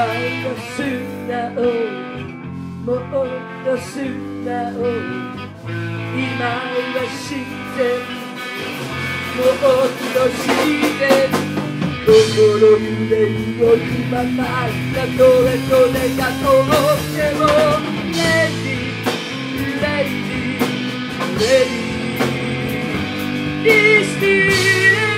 今の素直もっと素直今は自然もっと自然心揺れ動くままたどれどれが通って。もレディレディレディリス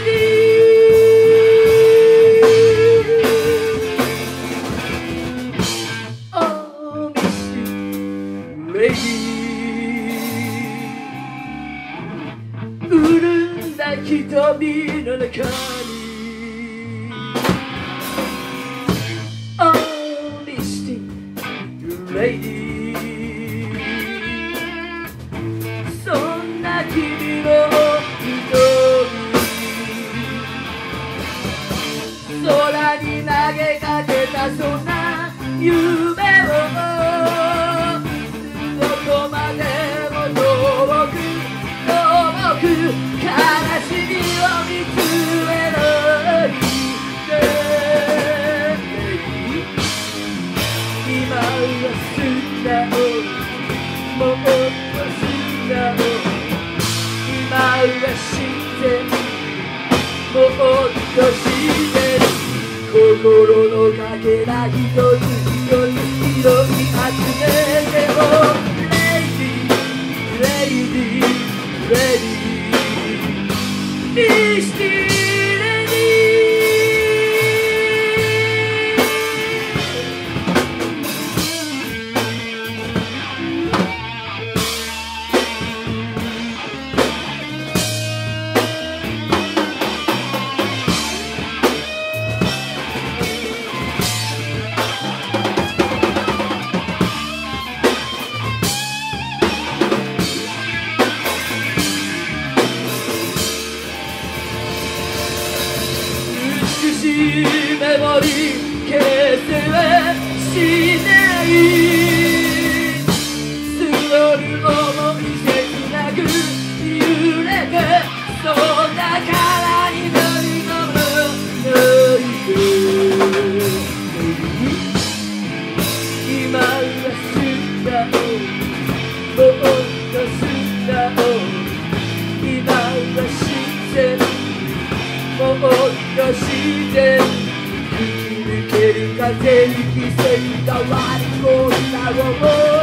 空に投げかけたそんな夢今は自然もっと自然心のかけら一つ一つ拾い集めても see. Cause ele the right words, o ar e